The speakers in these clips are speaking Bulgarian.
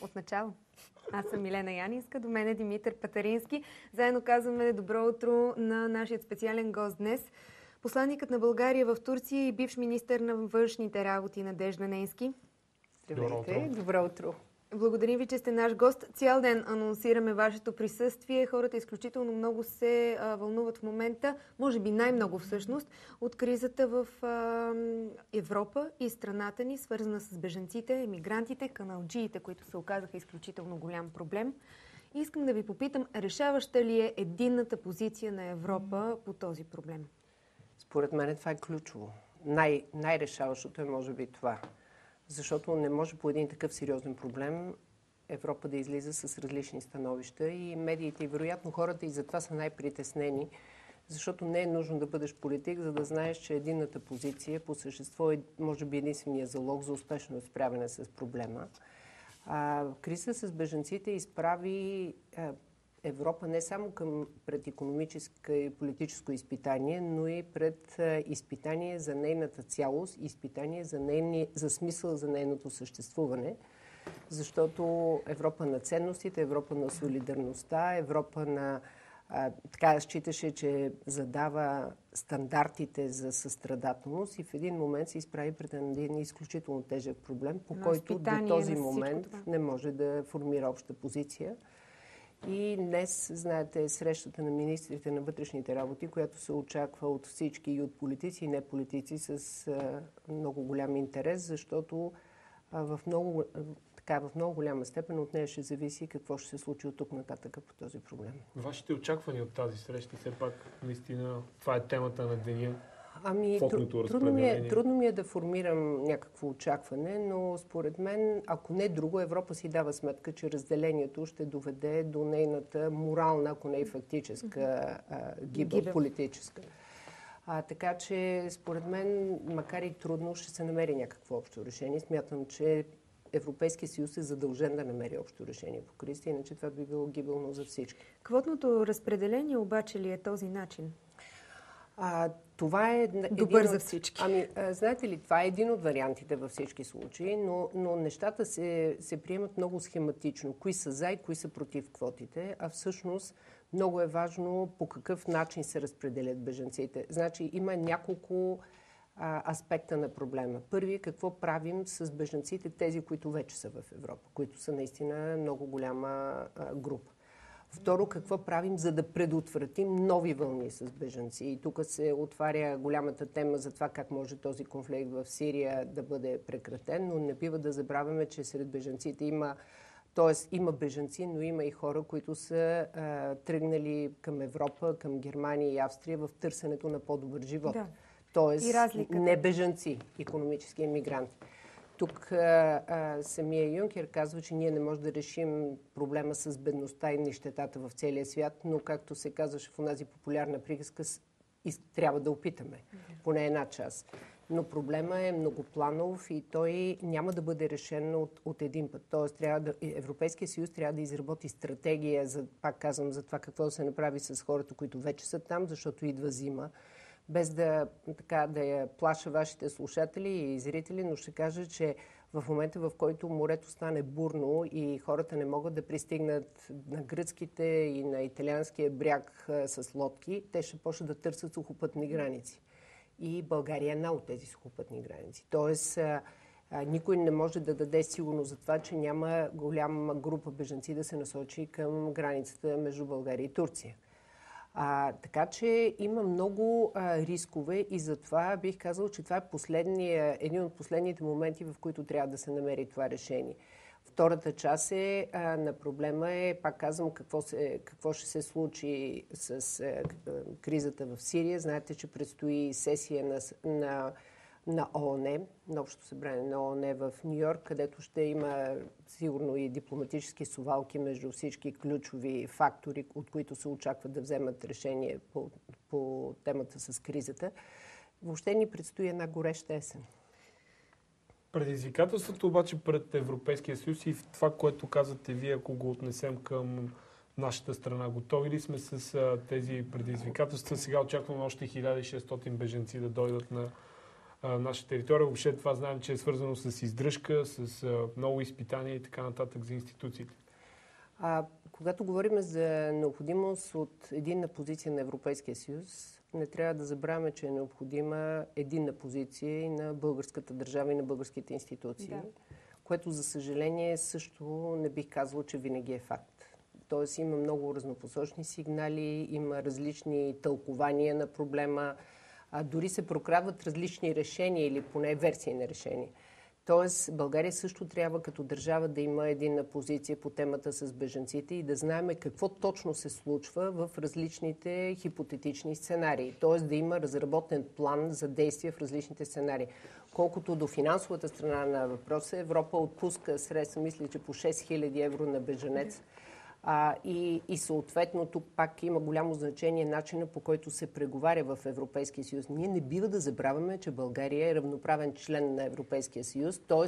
Отначало. Аз съм Милена Янинска, до мен е Димитър Патарински. Заедно казваме добро утро на нашия специален гост днес. Посланникът на България в Турция и бивш министър на външните работи Надежда Ненски. Здравейте, добро утро. Благодарим ви, че сте наш гост. Цял ден анонсираме вашето присъствие. Хората изключително много се а, вълнуват в момента, може би най-много всъщност, от кризата в а, Европа и страната ни, свързана с беженците, емигрантите, каналджиите, които се оказаха изключително голям проблем. И искам да ви попитам, решаваща ли е единната позиция на Европа по този проблем? Според мен това е ключово. Най- най-решаващото е може би това – защото не може по един такъв сериозен проблем Европа да излиза с различни становища и медиите, и вероятно хората и затова са най-притеснени, защото не е нужно да бъдеш политик, за да знаеш, че единната позиция по същество е, може би, единствения залог за успешно справяне с проблема. А, криза с беженците изправи а, Европа не само към, пред економическо и политическо изпитание, но и пред изпитание за нейната цялост, изпитание за, нейни, за смисъл за нейното съществуване. Защото Европа на ценностите, Европа на солидарността, Европа на а, така считаше, че задава стандартите за състрадателност и в един момент се изправи пред един изключително тежък проблем, по който до този момент не може да формира обща позиция. И днес, знаете, срещата на министрите на вътрешните работи, която се очаква от всички и от политици и не политици с много голям интерес, защото в, много, така, в много голяма степен от нея ще зависи какво ще се случи от тук нататък по този проблем. Вашите очаквания от тази среща, все пак, наистина, това е темата на деня. Ами, трудно ми, е, трудно ми е да формирам някакво очакване, но според мен, ако не друго, Европа си дава сметка, че разделението ще доведе до нейната морална, ако не и фактическа гибел. политическа. А, така че, според мен, макар и трудно, ще се намери някакво общо решение. Смятам, че Европейския съюз е задължен да намери общо решение по кризата, иначе това би било гибелно за всички. Квотното разпределение обаче ли е този начин? А, това е добър за всички. Ами, а, знаете ли, това е един от вариантите във всички случаи, но, но нещата се, се приемат много схематично. Кои са за и кои са против квотите, а всъщност много е важно по какъв начин се разпределят беженците. Значи има няколко а, аспекта на проблема. Първи е какво правим с беженците, тези, които вече са в Европа, които са наистина много голяма а, група. Второ, какво правим, за да предотвратим нови вълни с бежанци? И тук се отваря голямата тема за това как може този конфликт в Сирия да бъде прекратен, но не бива да забравяме, че сред бежанците има Тоест има бежанци, но има и хора, които са а, тръгнали към Европа, към Германия и Австрия в търсенето на по-добър живот. Да. Тоест не бежанци, економически иммигранти. Тук а, а, самия Юнкер казва, че ние не можем да решим проблема с бедността и нищетата в целия свят, но както се казваше в онази популярна приказка, трябва да опитаме, поне една част. Но проблема е многопланов и той няма да бъде решен от, от един път. Тоест, трябва да, Европейския съюз трябва да изработи стратегия, за, пак казвам, за това какво да се направи с хората, които вече са там, защото идва зима без да, така, да я плаша вашите слушатели и зрители, но ще кажа, че в момента, в който морето стане бурно и хората не могат да пристигнат на гръцките и на италианския бряг с лодки, те ще почнат да търсят сухопътни граници. И България е една от тези сухопътни граници. Тоест, а, а, никой не може да даде сигурност за това, че няма голяма група бежанци да се насочи към границата между България и Турция. А, така че има много а, рискове и затова бих казал, че това е един от последните моменти, в които трябва да се намери това решение. Втората част е, а, на проблема е, пак казвам, какво, се, какво ще се случи с а, кризата в Сирия. Знаете, че предстои сесия на, на на ООН, на Общото събрание на ООН в Нью Йорк, където ще има сигурно и дипломатически сувалки между всички ключови фактори, от които се очаква да вземат решение по, по темата с кризата. Въобще ни предстои една гореща есен. Предизвикателството обаче пред Европейския съюз и това, което казвате вие, ако го отнесем към нашата страна. Готови ли сме с тези предизвикателства? Сега очакваме още 1600 беженци да дойдат на а, наша територия. Въобще това знаем, че е свързано с издръжка, с а, много изпитания и така нататък за институциите. А, когато говорим за необходимост от единна позиция на Европейския съюз, не трябва да забравяме, че е необходима единна позиция и на българската държава и на българските институции, да. което за съжаление също не бих казала, че винаги е факт. Тоест има много разнопосочни сигнали, има различни тълкования на проблема, а дори се прокрадват различни решения или поне версии на решения. Тоест, България също трябва като държава да има единна позиция по темата с беженците и да знаем какво точно се случва в различните хипотетични сценарии. Тоест да има разработен план за действие в различните сценарии. Колкото до финансовата страна на въпроса, Европа отпуска средства, мисля, че по 6000 евро на беженец. А, и, и съответно тук пак има голямо значение начина по който се преговаря в Европейския съюз. Ние не бива да забравяме, че България е равноправен член на Европейския съюз, т.е.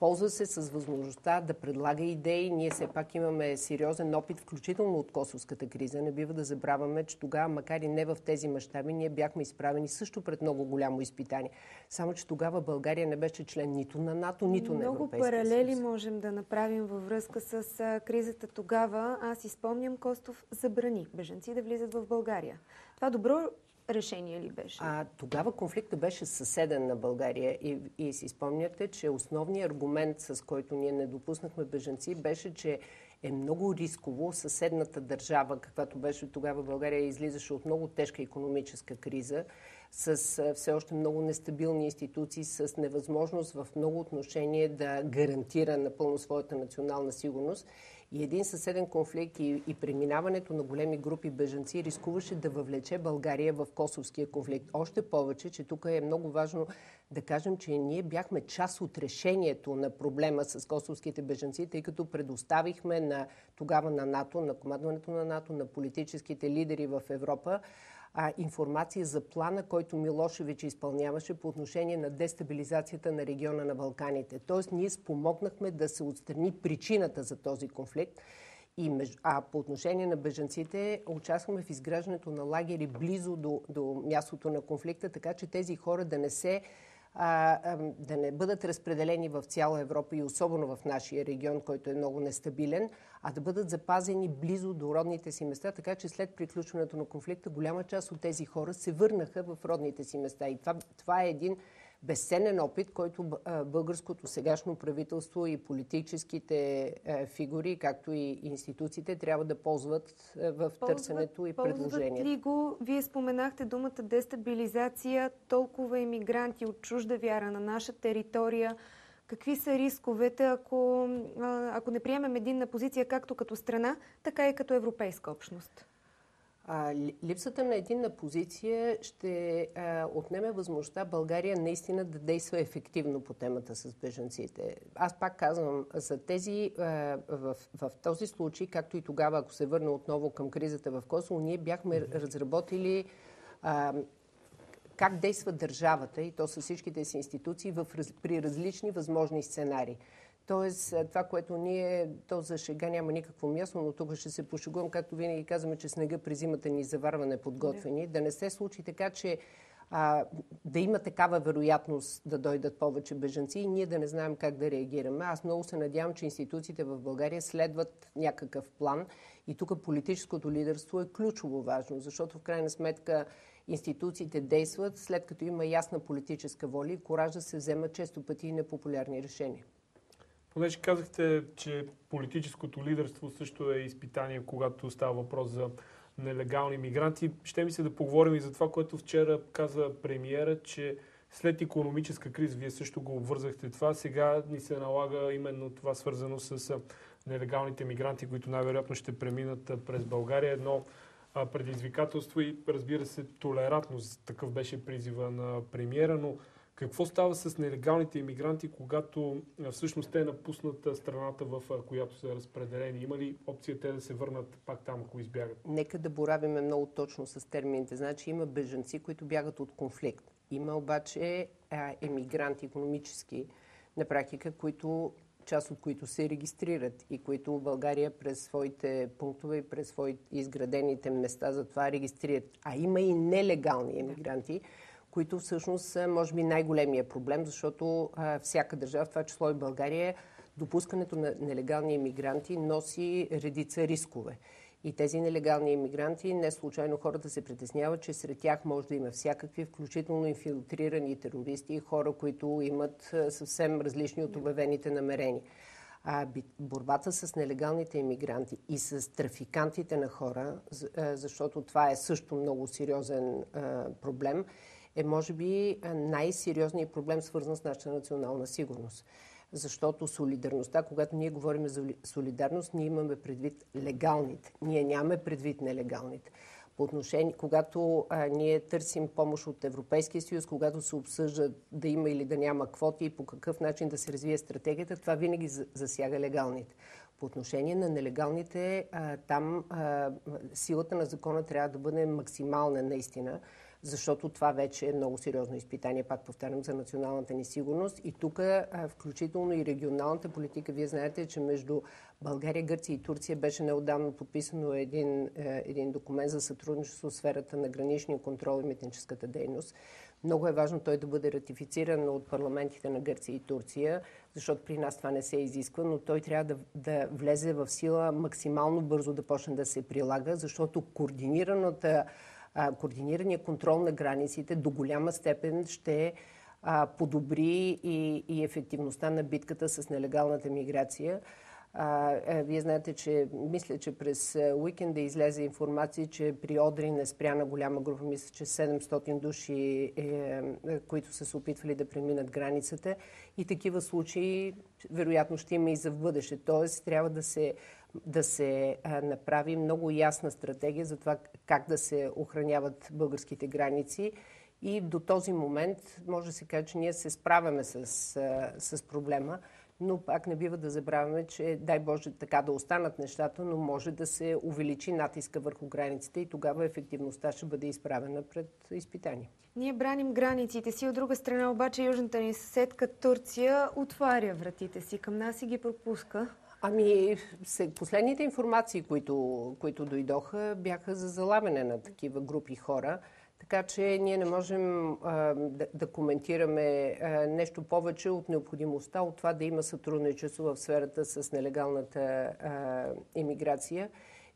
Ползва се с възможността да предлага идеи. Ние все пак имаме сериозен опит, включително от косовската криза. Не бива да забравяме, че тогава, макар и не в тези мащаби, ние бяхме изправени също пред много голямо изпитание. Само, че тогава България не беше член нито на НАТО, нито много на Европейския Много паралели можем да направим във връзка с кризата тогава. Аз изпомням, Костов забрани беженци да влизат в България. Това добро решение ли беше? А, тогава конфликта беше съседен на България и, и си спомняте, че основният аргумент, с който ние не допуснахме беженци, беше, че е много рисково съседната държава, каквато беше тогава България, излизаше от много тежка економическа криза, с все още много нестабилни институции, с невъзможност в много отношение да гарантира напълно своята национална сигурност. И един съседен конфликт и, и преминаването на големи групи бежанци рискуваше да въвлече България в косовския конфликт. Още повече, че тук е много важно да кажем, че ние бяхме част от решението на проблема с косовските бежанци, тъй като предоставихме на, тогава на НАТО, на командването на НАТО, на политическите лидери в Европа, а, информация за плана, който Милошевич изпълняваше по отношение на дестабилизацията на региона на Балканите. Тоест, ние спомогнахме да се отстрани причината за този конфликт. И меж... А по отношение на бежанците, участваме в изграждането на лагери близо до, до мястото на конфликта, така че тези хора да не се да не бъдат разпределени в цяла Европа и особено в нашия регион, който е много нестабилен, а да бъдат запазени близо до родните си места, така че след приключването на конфликта голяма част от тези хора се върнаха в родните си места. И това, това е един безценен опит, който българското сегашно правителство и политическите фигури, както и институциите, трябва да ползват в търсенето и предложението. ли го? Вие споменахте думата дестабилизация, толкова иммигранти от чужда вяра на наша територия. Какви са рисковете, ако, ако не приемем единна позиция както като страна, така и като европейска общност? А, липсата на единна позиция ще а, отнеме възможността България наистина да действа ефективно по темата с беженците. Аз пак казвам, за тези, а, в, в този случай, както и тогава, ако се върна отново към кризата в Косово, ние бяхме разработили а, как действа държавата и то с всичките си институции в, при различни възможни сценарии. Тоест, това, което ние, то за шега няма никакво място, но тук ще се пошегувам, както винаги казваме, че снега при зимата ни заварване подготвени. Да. да не се случи така, че а, да има такава вероятност да дойдат повече бежанци и ние да не знаем как да реагираме. Аз много се надявам, че институциите в България следват някакъв план и тук политическото лидерство е ключово важно, защото в крайна сметка институциите действат след като има ясна политическа воля и кораж да се вземат често пъти и непопулярни решения. Понеже казахте, че политическото лидерство също е изпитание, когато става въпрос за нелегални мигранти. Ще ми се да поговорим и за това, което вчера каза премиера, че след економическа криза, вие също го обвързахте това, сега ни се налага именно това свързано с нелегалните мигранти, които най-вероятно ще преминат през България. Едно предизвикателство и разбира се толерантност. Такъв беше призива на премиера, но какво става с нелегалните иммигранти, когато всъщност те напуснат страната, в която са разпределени? Има ли опция те да се върнат пак там, ако избягат? Нека да боравиме много точно с термините. Значи има бежанци, които бягат от конфликт. Има обаче а, емигранти економически на практика, които част от които се регистрират и които България през своите пунктове и през своите изградените места за това регистрират. А има и нелегални емигранти, които всъщност са, може би, най-големия проблем, защото а, всяка държава, в това число и България, допускането на нелегални иммигранти носи редица рискове. И тези нелегални иммигранти, не случайно хората се притесняват, че сред тях може да има всякакви, включително инфилтрирани терористи и хора, които имат съвсем различни от обявените намерения. А борбата с нелегалните иммигранти и с трафикантите на хора, защото това е също много сериозен проблем, е може би най-сериозният проблем, свързан с нашата национална сигурност защото солидарността, когато ние говорим за солидарност, ние имаме предвид легалните. Ние нямаме предвид нелегалните. По отношение, когато а, ние търсим помощ от Европейския съюз, когато се обсъжда да има или да няма квоти и по какъв начин да се развие стратегията, това винаги засяга легалните. По отношение на нелегалните, а, там а, силата на закона трябва да бъде максимална наистина защото това вече е много сериозно изпитание, пак повтарям, за националната ни сигурност. И тук, включително и регионалната политика, вие знаете, че между България, Гърция и Турция беше неодавно подписано един, е, един документ за сътрудничество в сферата на граничния контрол и митническата дейност. Много е важно той да бъде ратифициран от парламентите на Гърция и Турция, защото при нас това не се изисква, но той трябва да, да влезе в сила максимално бързо да почне да се прилага, защото координираната координирания контрол на границите до голяма степен ще подобри и, и ефективността на битката с нелегалната миграция. Вие знаете, че мисля, че през уикенда излезе информация, че при Одрин е спряна голяма група, мисля, че 700 души, е, е, които са се опитвали да преминат границата. И такива случаи, вероятно, ще има и за в бъдеще. Тоест, трябва да се да се направи много ясна стратегия за това как да се охраняват българските граници. И до този момент може да се каже, че ние се справяме с, с проблема, но пак не бива да забравяме, че дай Боже така да останат нещата, но може да се увеличи натиска върху границите и тогава ефективността ще бъде изправена пред изпитание. Ние браним границите си, от друга страна обаче южната ни съседка Турция отваря вратите си към нас и ги пропуска. Ами, последните информации, които, които дойдоха, бяха за залавяне на такива групи хора. Така че ние не можем а, да, да коментираме а, нещо повече от необходимостта от това да има сътрудничество в сферата с нелегалната а, иммиграция.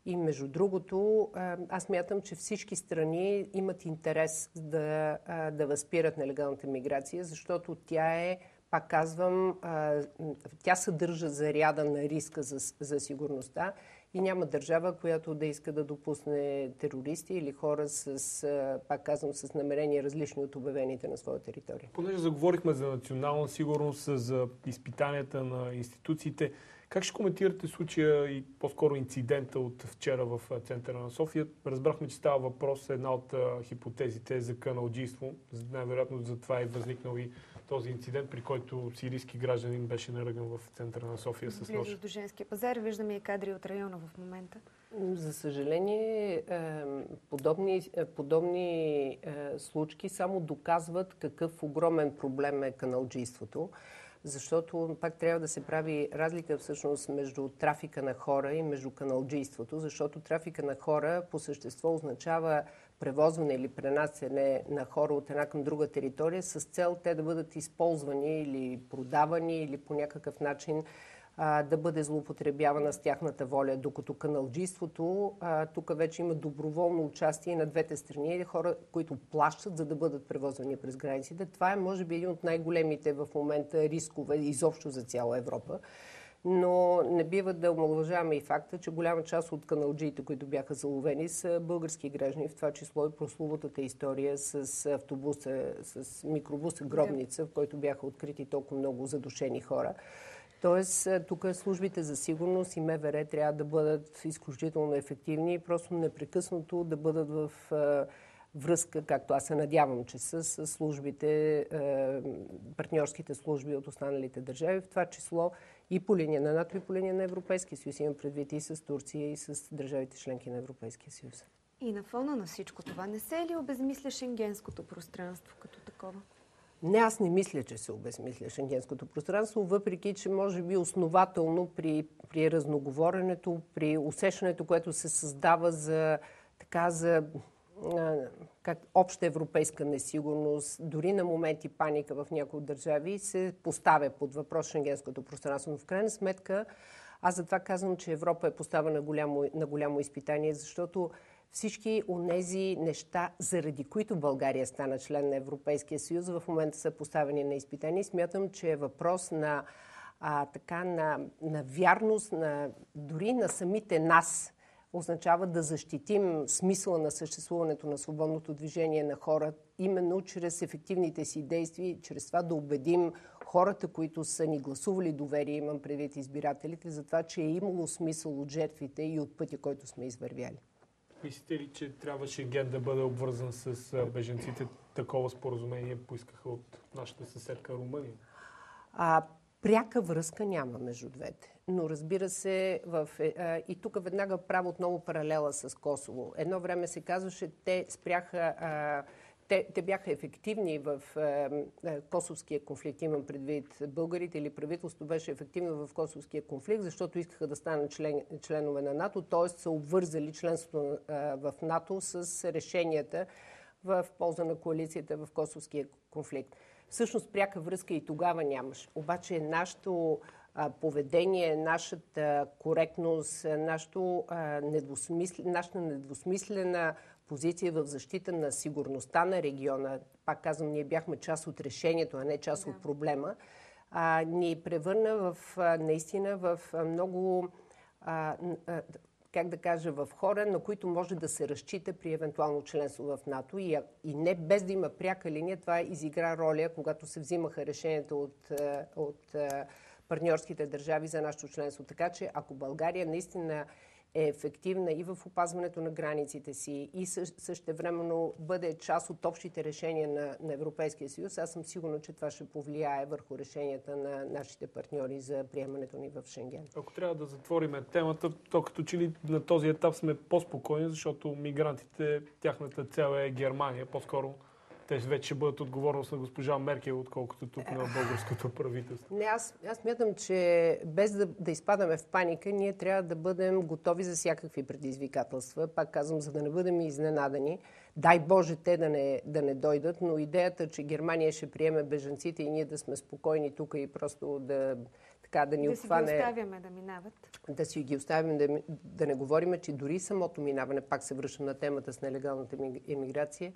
И между другото, аз мятам, че всички страни имат интерес да, да възпират нелегалната миграция, защото тя е пак казвам, тя съдържа заряда на риска за, за сигурността и няма държава, която да иска да допусне терористи или хора с, пак казвам, с намерения различни от обявените на своя територия. Понеже заговорихме за национална сигурност, за изпитанията на институциите, как ще коментирате случая и по-скоро инцидента от вчера в центъра на София? Разбрахме, че става въпрос една от хипотезите за каналджийство. Най-вероятно за това е възникнал и този инцидент, при който сирийски гражданин беше наръган в центъра на София с нож. до женския пазар. Виждаме и кадри от района в момента. За съжаление, подобни, подобни случки само доказват какъв огромен проблем е каналджийството защото пак трябва да се прави разлика всъщност между трафика на хора и между каналджийството, защото трафика на хора по същество означава превозване или пренасене на хора от една към друга територия с цел те да бъдат използвани или продавани или по някакъв начин а, да бъде злоупотребявана с тяхната воля. Докато каналджийството, а, тук вече има доброволно участие на двете страни, хора, които плащат, за да бъдат превозвани през границите. Това е, може би, един от най-големите в момента рискове изобщо за цяла Европа но не бива да омалважаваме и факта, че голяма част от каналджиите, които бяха заловени, са български граждани, в това число и прословутата история с автобуса, с микробуса Гробница, в който бяха открити толкова много задушени хора. Тоест, тук службите за сигурност и МВР трябва да бъдат изключително ефективни и просто непрекъснато да бъдат в връзка, както аз се надявам, че са с службите, партньорските служби от останалите държави, в това число и по линия на НАТО, и по линия на Европейския съюз. Имам предвид и с Турция, и с държавите членки на Европейския съюз. И на фона на всичко това не се е ли обезмисля шенгенското пространство като такова? Не, аз не мисля, че се обезмисля шенгенското пространство, въпреки, че може би основателно при, при разноговоренето, при усещането, което се създава за, така, за как, обща европейска несигурност, дори на моменти паника в някои държави, се поставя под въпрос шенгенското пространство. Но в крайна сметка, аз затова казвам, че Европа е поставена на голямо, на голямо изпитание, защото всички онези неща, заради които България стана член на Европейския съюз, в момента са поставени на изпитание. Смятам, че е въпрос на, а, така, на, на вярност, на, дори на самите нас, означава да защитим смисъла на съществуването на свободното движение на хора, именно чрез ефективните си действия, чрез това да убедим хората, които са ни гласували доверие, имам предвид избирателите, за това, че е имало смисъл от жертвите и от пътя, който сме извървяли. Мислите ли, че трябваше ген да бъде обвързан с беженците? Такова споразумение поискаха от нашата съседка Румъния. А, пряка връзка няма между двете. Но разбира се, в, е, и тук веднага правя отново паралела с Косово. Едно време се казваше, те спряха а, те, те бяха ефективни в е, е, косовския конфликт. Имам предвид българите или правителството беше ефективно в косовския конфликт, защото искаха да станат член, членове на НАТО, т.е. са обвързали членството е, в НАТО с решенията в полза на коалицията в косовския конфликт. Всъщност пряка връзка и тогава нямаш. Обаче нашето поведение, нашата коректност, нашата недвусмислена позиция в защита на сигурността на региона, пак казвам, ние бяхме част от решението, а не част да. от проблема, а, ни превърна в, наистина в много, а, а, как да кажа, в хора, на които може да се разчита при евентуално членство в НАТО. И, и не без да има пряка линия, това изигра роля, когато се взимаха решенията от, от партньорските държави за нашето членство. Така че, ако България наистина е ефективна и в опазването на границите си и същевременно бъде част от общите решения на, на Европейския съюз, аз съм сигурна, че това ще повлияе върху решенията на нашите партньори за приемането ни в Шенген. Ако трябва да затвориме темата, то като че ли на този етап сме по-спокойни, защото мигрантите, тяхната цел е Германия, по-скоро те вече ще бъдат отговорност на госпожа Меркел, отколкото тук на българското правителство. Не, аз, аз мятам, че без да, да изпадаме в паника, ние трябва да бъдем готови за всякакви предизвикателства. Пак казвам, за да не бъдем изненадани. Дай Боже те да не, да не дойдат, но идеята, че Германия ще приеме бежанците и ние да сме спокойни тук и просто да, така, да ни да обхване... Да си ги оставяме да минават. Да си ги оставим, да, да не говорим, че дори самото минаване, пак се връщам на темата с нелегалната емиграция,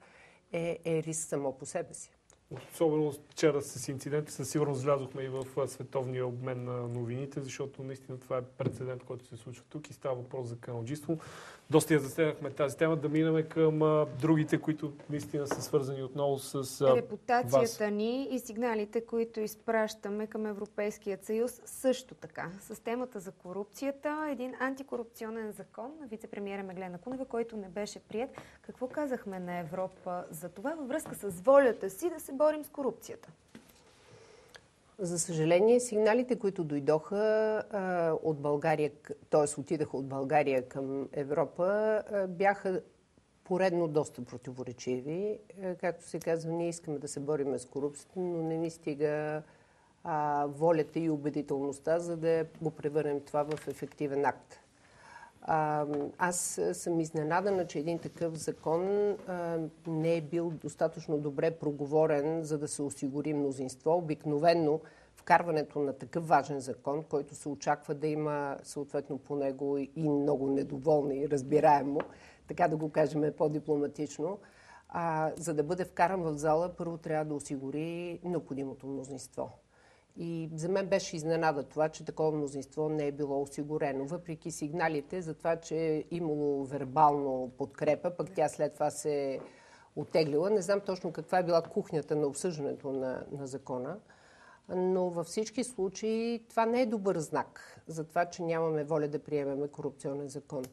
е, е риск само по себе си. Особено вчера с инцидента, със сигурност влязохме и в световния обмен на новините, защото наистина това е прецедент, който се случва тук и става въпрос за каналджиство. Доста я засегнахме тази тема, да минаме към а, другите, които наистина са свързани отново с а, Репутацията вас. ни и сигналите, които изпращаме към Европейският съюз също така. С темата за корупцията, един антикорупционен закон на вице-премьера Меглена Кунева, който не беше прият. Какво казахме на Европа за това във връзка с волята си да се борим с корупцията? За съжаление, сигналите, които дойдоха а, от България, т.е. отидаха от България към Европа, а, бяха поредно доста противоречиви. А, както се казва, ние искаме да се бориме с корупцията, но не ни стига волята и убедителността, за да го превърнем това в ефективен акт. Аз съм изненадана, че един такъв закон а, не е бил достатъчно добре проговорен, за да се осигури мнозинство. Обикновенно вкарването на такъв важен закон, който се очаква да има съответно по него и много недоволни, разбираемо, така да го кажем по-дипломатично, за да бъде вкаран в зала, първо трябва да осигури необходимото мнозинство. И за мен беше изненада това, че такова мнозинство не е било осигурено. Въпреки сигналите за това, че е имало вербално подкрепа, пък тя след това се отеглила. Не знам точно каква е била кухнята на обсъждането на, на закона, но във всички случаи това не е добър знак за това, че нямаме воля да приемеме корупционен закон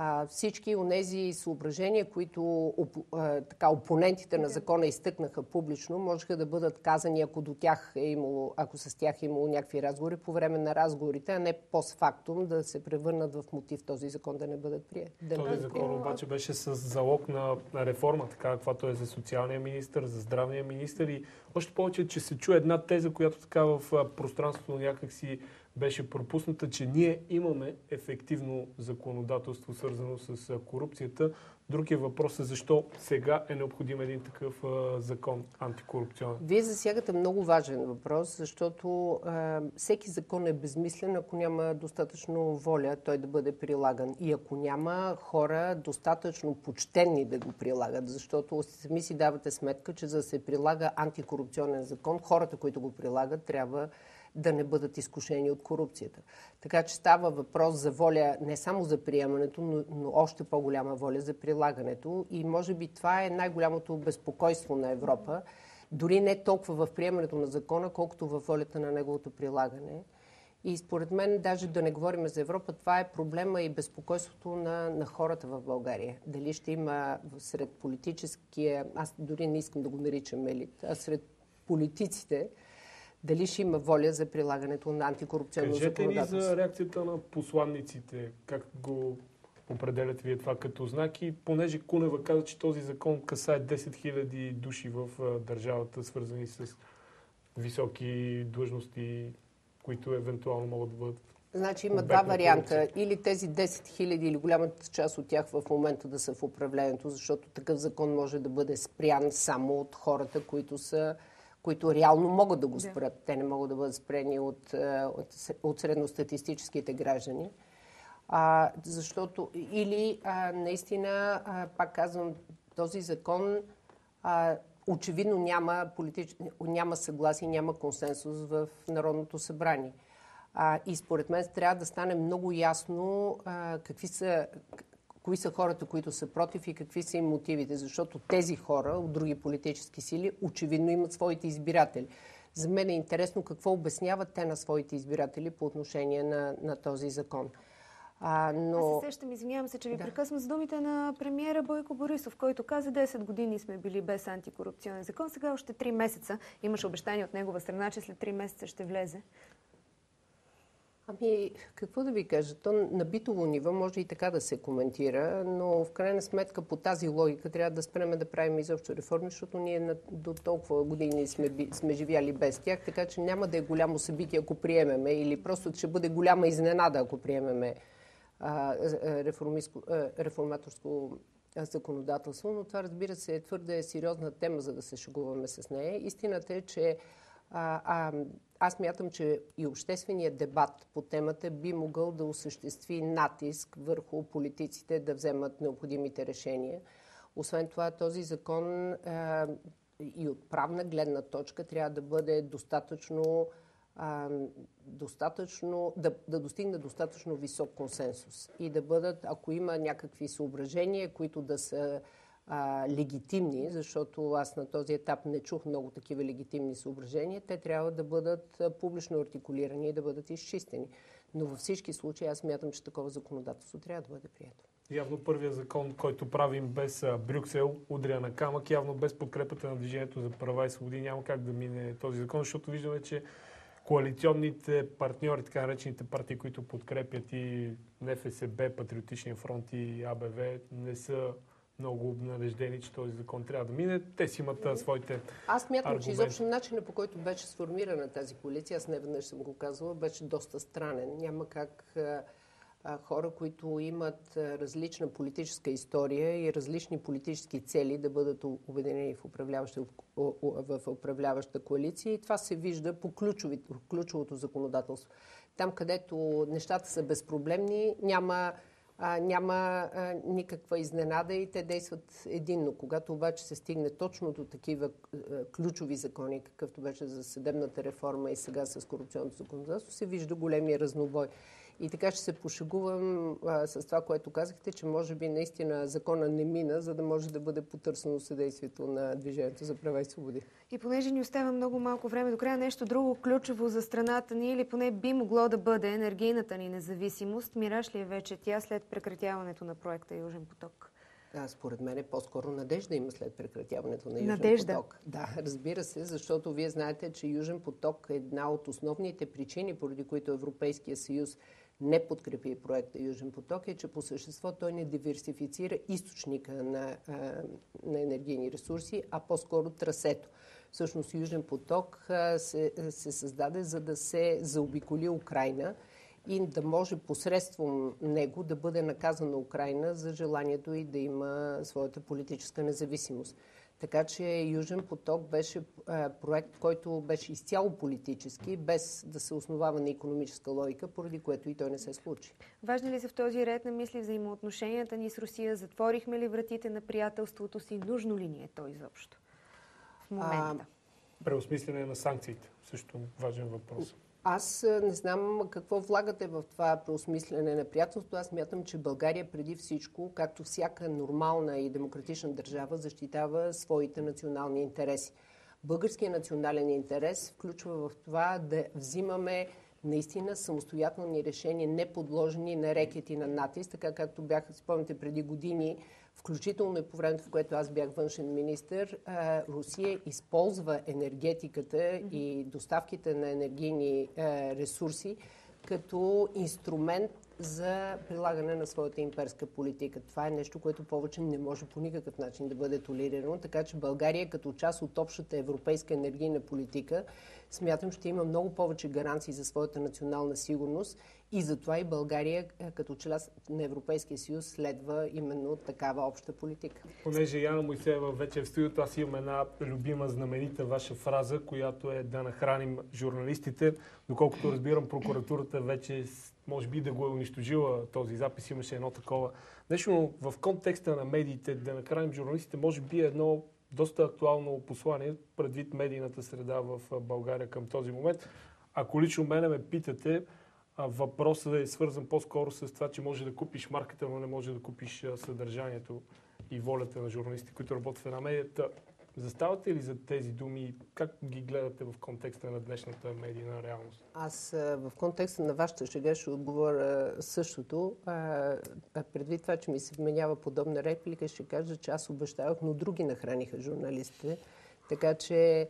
а, всички от тези съображения, които а, така, опонентите на закона изтъкнаха публично, можеха да бъдат казани, ако до тях е имало, ако с тях е имало някакви разговори по време на разговорите, а не постфактум да се превърнат в мотив този закон да не бъдат прият. Да този бъдат закон прият. обаче беше с залог на, на реформа, така каквато е за социалния министр, за здравния министр и още повече, че се чуе една теза, която така в пространството някак си беше пропусната, че ние имаме ефективно законодателство, свързано с корупцията. Другия въпрос е защо сега е необходим един такъв а, закон антикорупционен. Вие засягате много важен въпрос, защото а, всеки закон е безмислен, ако няма достатъчно воля той да бъде прилаган. И ако няма хора достатъчно почтенни да го прилагат, защото сами си давате сметка, че за да се прилага антикорупционен закон, хората, които го прилагат, трябва да не бъдат изкушени от корупцията. Така че става въпрос за воля не само за приемането, но, но още по-голяма воля за прилагането. И може би това е най-голямото безпокойство на Европа. Дори не толкова в приемането на закона, колкото в волята на неговото прилагане. И според мен, даже да не говорим за Европа, това е проблема и безпокойството на, на хората в България. Дали ще има сред политическия, аз дори не искам да го наричам елит, а сред политиците, дали ще има воля за прилагането на антикорупционно Кажете законодателство. Кажете ни за реакцията на посланниците, как го определят вие това като знак и понеже Кунева каза, че този закон касае 10 000 души в държавата, свързани с високи длъжности, които евентуално могат да бъдат Значи има два варианта. Или тези 10 хиляди или голямата част от тях в момента да са в управлението, защото такъв закон може да бъде спрян само от хората, които са които реално могат да го спрат. Да. Те не могат да бъдат спрени от, е, от, от средностатистическите граждани. А, защото или а, наистина, а, пак казвам, този закон а, очевидно няма, политич... няма съгласие, няма консенсус в Народното събрание. А, и според мен трябва да стане много ясно а, какви са, кои са хората, които са против и какви са им мотивите, защото тези хора от други политически сили очевидно имат своите избиратели. За мен е интересно какво обясняват те на своите избиратели по отношение на, на този закон. А, но... Аз се сещам, извинявам се, че ви да. прекъсвам с думите на премиера Бойко Борисов, който каза 10 години сме били без антикорупционен закон, сега още 3 месеца. Имаше обещание от негова страна, че след 3 месеца ще влезе. Ами, какво да ви кажа? То на битово ниво може и така да се коментира, но в крайна сметка по тази логика трябва да спреме да правим изобщо реформи, защото ние до толкова години сме, сме живяли без тях, така че няма да е голямо събитие, ако приемеме, или просто ще бъде голяма изненада, ако приемеме реформаторско законодателство, но това разбира се е твърде сериозна тема, за да се шегуваме с нея. Истината е, че а, а, аз мятам, че и общественият дебат по темата би могъл да осъществи натиск върху политиците да вземат необходимите решения. Освен това, този закон а, и от правна гледна точка трябва да бъде достатъчно, а, достатъчно да, да достигне достатъчно висок консенсус и да бъдат, ако има някакви съображения, които да са а, легитимни, защото аз на този етап не чух много такива легитимни съображения, те трябва да бъдат публично артикулирани и да бъдат изчистени. Но във всички случаи аз мятам, че такова законодателство трябва да бъде прието. Явно първият закон, който правим без Брюксел, удря на камък, явно без подкрепата на Движението за права и свободи няма как да мине този закон, защото виждаме, че коалиционните партньори, така наречените партии, които подкрепят и НФСБ, Патриотичния фронт и АБВ, не са много обнадеждени, че този закон трябва да мине. Те си имат а, своите Аз мятам, че изобщо начинът по който беше сформирана тази коалиция, аз не веднъж съм го казвала, беше доста странен. Няма как а, хора, които имат различна политическа история и различни политически цели да бъдат обединени в, управляваща, в управляваща коалиция. И това се вижда по ключови, ключовото законодателство. Там, където нещата са безпроблемни, няма а, няма а, никаква изненада и те действат единно. Когато обаче се стигне точно до такива а, ключови закони, какъвто беше за съдебната реформа и сега с корупционното законодателство, се вижда големия разнобой. И така ще се пошегувам а, с това, което казахте, че може би наистина закона не мина, за да може да бъде потърсено съдействието на Движението за права и свободи. И понеже ни остава много малко време, до края нещо друго ключово за страната ни или поне би могло да бъде енергийната ни независимост. Мираш ли е вече тя след прекратяването на проекта Южен поток? А, според мен е по-скоро надежда има след прекратяването на Южен надежда. поток. Да, разбира се, защото вие знаете, че Южен поток е една от основните причини, поради които Европейския съюз не подкрепи проекта Южен поток е, че по същество той не диверсифицира източника на, на енергийни ресурси, а по-скоро трасето. Всъщност Южен поток се, се създаде за да се заобиколи Украина и да може посредством него да бъде наказана Украина за желанието и да има своята политическа независимост. Така че Южен поток беше проект, който беше изцяло политически, без да се основава на економическа логика, поради което и той не се случи. Важни ли са в този ред на мисли взаимоотношенията ни с Русия? Затворихме ли вратите на приятелството си? Нужно ли ни е то изобщо в момента? А, преосмислене на санкциите. Също важен въпрос. Аз не знам какво влагате в това преосмислене на приятелството. Аз мятам, че България преди всичко, както всяка нормална и демократична държава, защитава своите национални интереси. Българският национален интерес включва в това да взимаме наистина самостоятелни решения, не подложени на рекети на натиск, така както бяха, спомняте, преди години включително и по времето, в което аз бях външен министр, Русия използва енергетиката и доставките на енергийни ресурси като инструмент за прилагане на своята имперска политика. Това е нещо, което повече не може по никакъв начин да бъде толерирано, така че България като част от общата европейска енергийна политика смятам, ще има много повече гаранции за своята национална сигурност и затова и България е, като част на Европейския съюз следва именно такава обща политика. Понеже Яна Мойсеева вече е в студиото, аз имам една любима знаменита ваша фраза, която е да нахраним журналистите. Доколкото разбирам, прокуратурата вече може би да го е унищожила този запис, имаше едно такова. Нещо в контекста на медиите, да нахраним журналистите, може би е едно доста актуално послание предвид медийната среда в България към този момент. Ако лично мене ме питате, въпросът е свързан по-скоро с това, че може да купиш марката, но не може да купиш съдържанието и волята на журналисти, които работят в една медията. Заставате ли за тези думи? Как ги гледате в контекста на днешната медийна реалност? Аз в контекста на вашата шега ще отговоря същото. Предвид това, че ми се вменява подобна реплика, ще кажа, че аз обещавах, но други нахраниха журналистите. Така че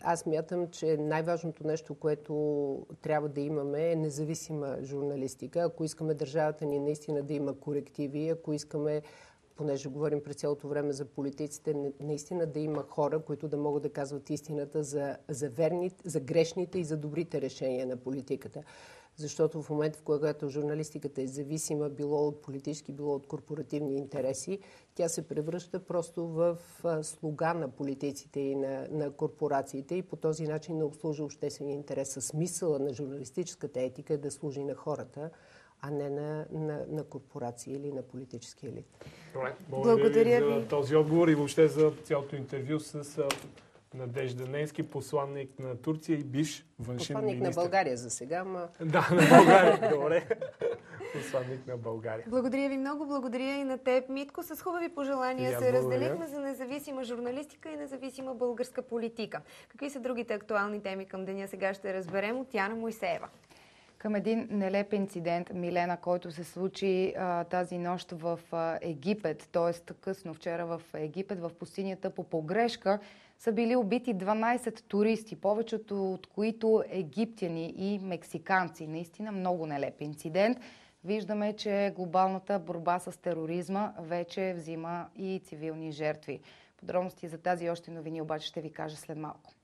аз мятам, че най-важното нещо, което трябва да имаме е независима журналистика. Ако искаме държавата ни наистина да има корективи, ако искаме понеже говорим през цялото време за политиците, наистина да има хора, които да могат да казват истината за, за, верните, за грешните и за добрите решения на политиката. Защото в момента, в който журналистиката е зависима било от политически, било от корпоративни интереси, тя се превръща просто в слуга на политиците и на, на корпорациите и по този начин не обслужва обществения интерес. смисъла на журналистическата етика е да служи на хората, а не на, на, на корпорации или на политически елит. Добре, благодаря, благодаря ви за този отговор и въобще за цялото интервю с Надежда Ненски, посланник на Турция и биш външен посланник министр. на България за сега, ма... Да, на България, добре. посланник на България. Благодаря ви много, благодаря и на теб, Митко. С хубави пожелания се разделихме за независима журналистика и независима българска политика. Какви са другите актуални теми към деня сега ще разберем от Яна Мойсеева към един нелеп инцидент, Милена, който се случи а, тази нощ в а, Египет, т.е. късно вчера в Египет, в пустинята по погрешка, са били убити 12 туристи, повечето от които египтяни и мексиканци. Наистина много нелеп инцидент. Виждаме, че глобалната борба с тероризма вече взима и цивилни жертви. Подробности за тази още новини обаче ще ви кажа след малко.